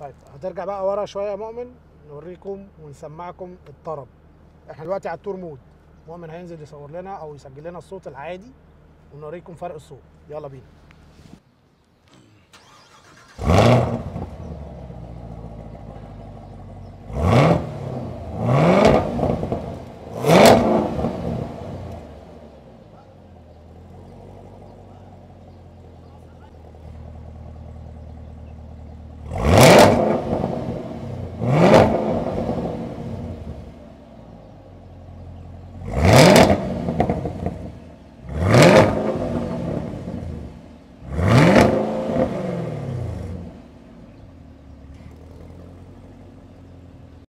طيب هترجع بقى ورا شوية يا مؤمن نوريكم ونسمعكم الطرب. إحنا دلوقتي على التور مود. مؤمن هينزل يصور لنا أو يسجل لنا الصوت العادي ونوريكم فرق الصوت. يلا بينا.